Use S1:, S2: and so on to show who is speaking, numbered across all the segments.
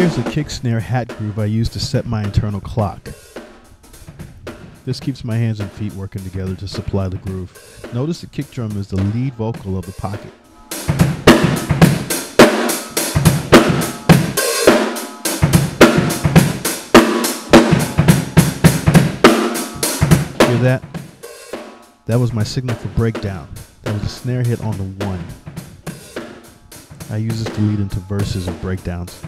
S1: Here's a kick snare hat groove I use to set my internal clock. This keeps my hands and feet working together to supply the groove. Notice the kick drum is the lead vocal of the pocket. Hear that? That was my signal for breakdown. That was a snare hit on the one. I use this to lead into verses of breakdowns.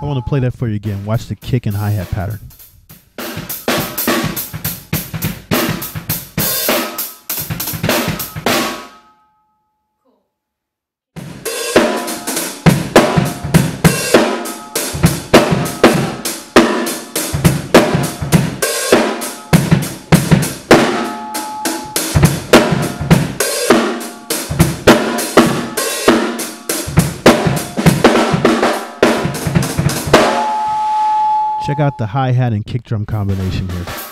S1: I want to play that for you again. Watch the kick and hi hat pattern. Check out the hi hat and kick drum combination here.